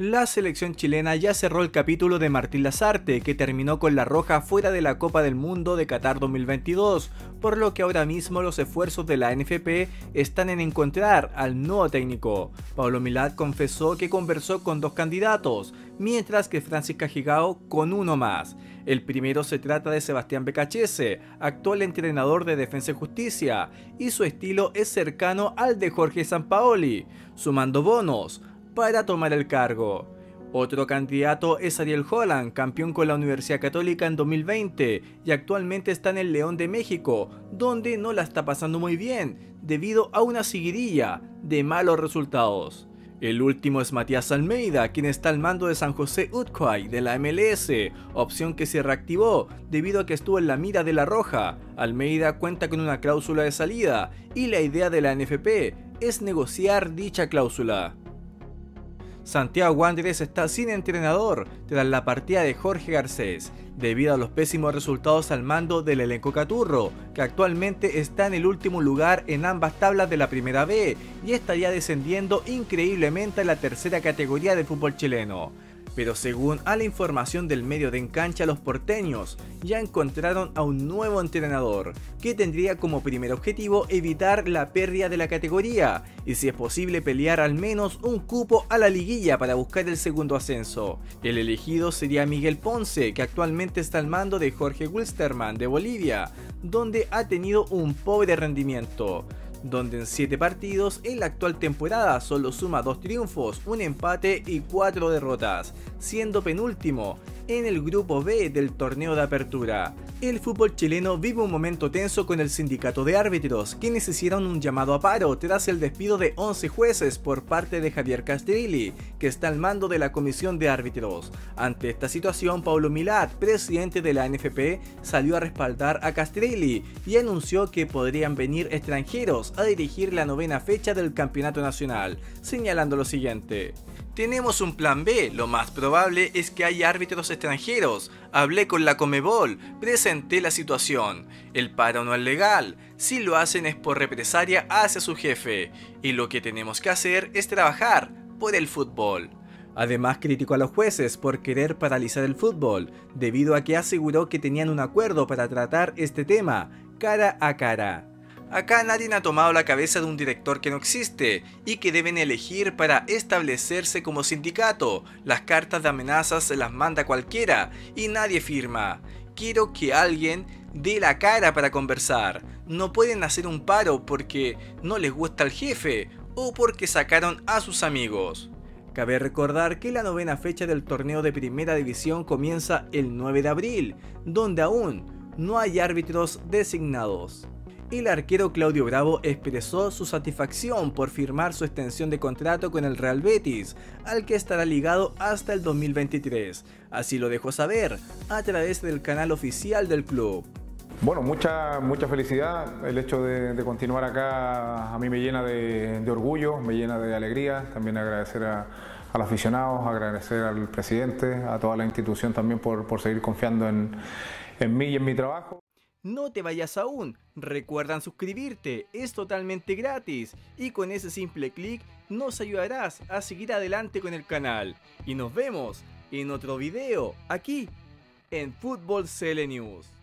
La selección chilena ya cerró el capítulo de Martín Lazarte, que terminó con la roja fuera de la Copa del Mundo de Qatar 2022, por lo que ahora mismo los esfuerzos de la NFP están en encontrar al nuevo técnico. Pablo Milad confesó que conversó con dos candidatos, mientras que Francisca Gigao con uno más. El primero se trata de Sebastián Becachese, actual entrenador de Defensa y Justicia, y su estilo es cercano al de Jorge Sampaoli, sumando bonos para tomar el cargo. Otro candidato es Ariel Holland, campeón con la Universidad Católica en 2020 y actualmente está en el León de México, donde no la está pasando muy bien debido a una seguidilla de malos resultados. El último es Matías Almeida, quien está al mando de San José Utquay de la MLS, opción que se reactivó debido a que estuvo en la mira de la Roja. Almeida cuenta con una cláusula de salida y la idea de la NFP es negociar dicha cláusula. Santiago Wanderers está sin entrenador tras la partida de Jorge Garcés, debido a los pésimos resultados al mando del elenco Caturro, que actualmente está en el último lugar en ambas tablas de la Primera B y estaría descendiendo increíblemente a la tercera categoría del fútbol chileno. Pero según a la información del medio de encancha, los porteños ya encontraron a un nuevo entrenador, que tendría como primer objetivo evitar la pérdida de la categoría y si es posible pelear al menos un cupo a la liguilla para buscar el segundo ascenso. El elegido sería Miguel Ponce, que actualmente está al mando de Jorge Wilstermann de Bolivia, donde ha tenido un pobre rendimiento donde en 7 partidos en la actual temporada solo suma 2 triunfos, un empate y 4 derrotas, siendo penúltimo en el grupo B del torneo de apertura. El fútbol chileno vive un momento tenso con el sindicato de árbitros, quienes hicieron un llamado a paro tras el despido de 11 jueces por parte de Javier Castrilli, que está al mando de la comisión de árbitros. Ante esta situación, Paulo Milad, presidente de la NFP, salió a respaldar a Castrilli y anunció que podrían venir extranjeros a dirigir la novena fecha del campeonato nacional, señalando lo siguiente. Tenemos un plan B, lo más probable es que haya árbitros extranjeros. Hablé con la Comebol, presenté la situación. El paro no es legal, si lo hacen es por represalia hacia su jefe. Y lo que tenemos que hacer es trabajar por el fútbol. Además criticó a los jueces por querer paralizar el fútbol, debido a que aseguró que tenían un acuerdo para tratar este tema cara a cara. Acá nadie ha tomado la cabeza de un director que no existe y que deben elegir para establecerse como sindicato. Las cartas de amenazas se las manda cualquiera y nadie firma. Quiero que alguien dé la cara para conversar. No pueden hacer un paro porque no les gusta el jefe o porque sacaron a sus amigos. Cabe recordar que la novena fecha del torneo de primera división comienza el 9 de abril, donde aún no hay árbitros designados el arquero Claudio Bravo expresó su satisfacción por firmar su extensión de contrato con el Real Betis, al que estará ligado hasta el 2023. Así lo dejó saber a través del canal oficial del club. Bueno, mucha, mucha felicidad. El hecho de, continuar acá a mí me llena de, orgullo, me llena de alegría. También agradecer a, los aficionados, agradecer al presidente, a toda la institución también por, seguir confiando en, en mí y en mi trabajo. No te vayas aún, recuerda suscribirte, es totalmente gratis y con ese simple clic nos ayudarás a seguir adelante con el canal. Y nos vemos en otro video aquí en Fútbol Cele News.